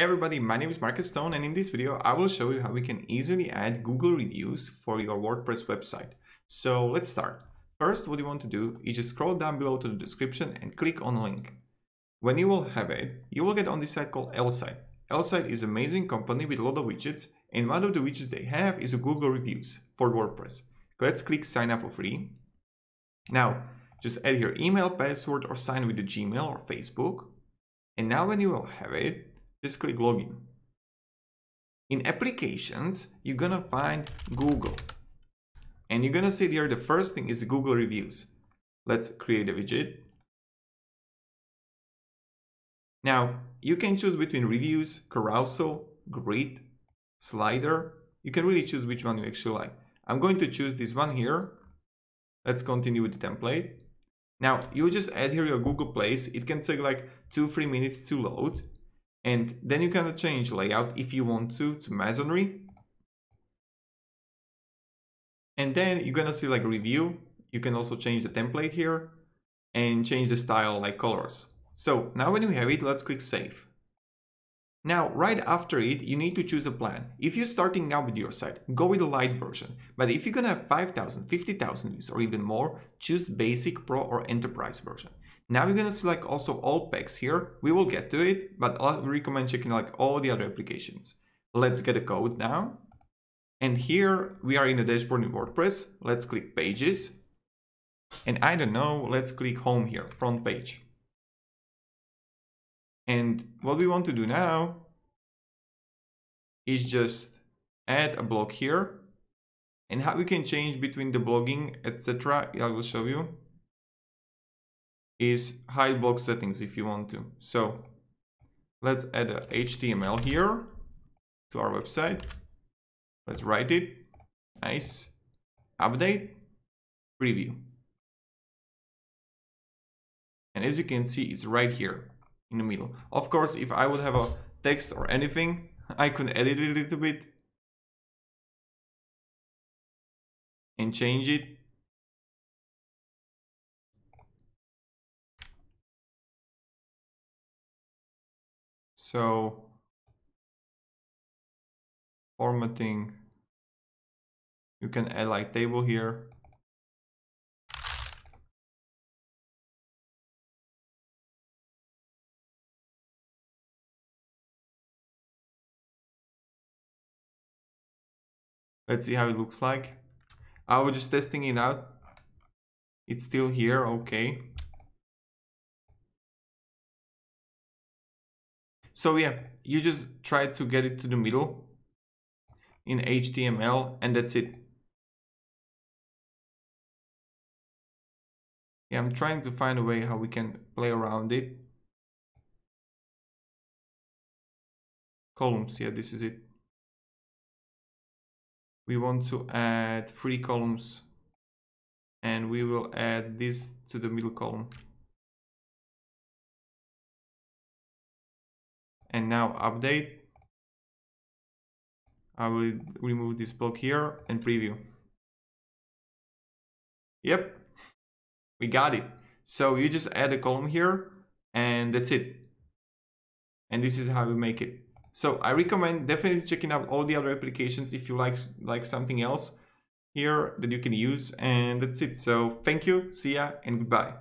everybody, my name is Marcus Stone and in this video I will show you how we can easily add Google reviews for your WordPress website. So let's start. First what you want to do is just scroll down below to the description and click on the link. When you will have it, you will get on this site called Elfsight. Elfsight is amazing company with a lot of widgets and one of the widgets they have is Google reviews for WordPress. Let's click sign up for free. Now just add your email password or sign with the Gmail or Facebook. And now when you will have it, just click login. In applications, you're gonna find Google. And you're gonna see there the first thing is Google reviews. Let's create a widget. Now, you can choose between reviews, carousel, grid, slider. You can really choose which one you actually like. I'm going to choose this one here. Let's continue with the template. Now, you just add here your Google Place. It can take like two, three minutes to load. And then you can change layout if you want to, to masonry. And then you're gonna see like review. You can also change the template here and change the style like colors. So now when you have it, let's click save. Now, right after it, you need to choose a plan. If you're starting out with your site, go with the light version. But if you're gonna have 5,000, 50,000 views or even more, choose basic, pro or enterprise version. Now we're gonna select also all packs here. We will get to it, but I recommend checking like all the other applications. Let's get a code now. And here we are in the dashboard in WordPress. Let's click pages. And I don't know, let's click home here, front page. And what we want to do now is just add a block here and how we can change between the blogging, etc. I will show you is hide block settings if you want to. So let's add a HTML here to our website. Let's write it. Nice. Update. Preview. And as you can see, it's right here in the middle. Of course, if I would have a text or anything, I could edit it a little bit and change it So formatting, you can add like table here. Let's see how it looks like. I was just testing it out. It's still here, okay. So yeah, you just try to get it to the middle in HTML and that's it. Yeah, I'm trying to find a way how we can play around it. Columns, yeah, this is it. We want to add three columns and we will add this to the middle column. And now update. I will remove this block here and preview. Yep. We got it. So you just add a column here and that's it. And this is how we make it. So I recommend definitely checking out all the other applications if you like like something else here that you can use and that's it. So thank you see ya and goodbye